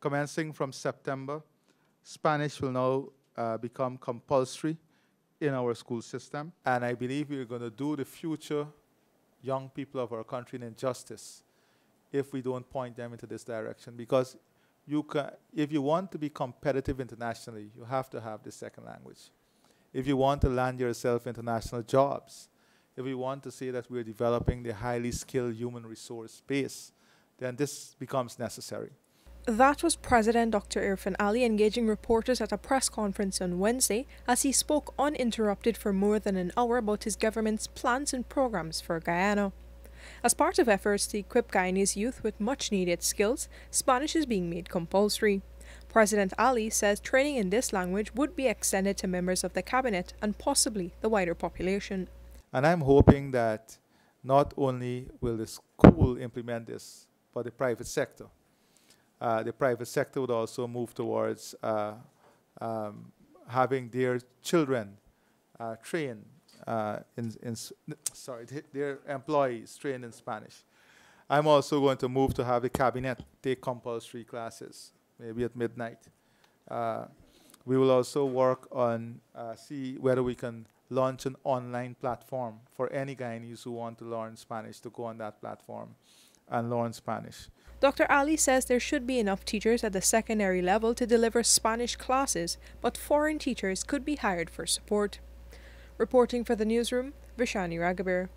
commencing from September, Spanish will now uh, become compulsory in our school system. And I believe we're going to do the future young people of our country an injustice if we don't point them into this direction. Because you if you want to be competitive internationally, you have to have the second language. If you want to land yourself international jobs, if we want to say that we're developing the highly skilled human resource base, then this becomes necessary. That was President Dr. Irfaan Ali engaging reporters at a press conference on Wednesday as he spoke uninterrupted for more than an hour about his government's plans and programs for Guyana. As part of efforts to equip Guyanese youth with much needed skills, Spanish is being made compulsory. President Ali says training in this language would be extended to members of the cabinet and possibly the wider population. And I'm hoping that not only will the school implement this, but the private sector. Uh, the private sector would also move towards uh, um, having their children uh, trained uh, in, in sorry, their employees trained in Spanish. I'm also going to move to have the cabinet take compulsory classes, maybe at midnight. Uh, we will also work on uh, see whether we can launch an online platform for any Guyanese who want to learn Spanish to go on that platform and learn Spanish. Dr. Ali says there should be enough teachers at the secondary level to deliver Spanish classes, but foreign teachers could be hired for support. Reporting for the newsroom, Vishani Ragobeer.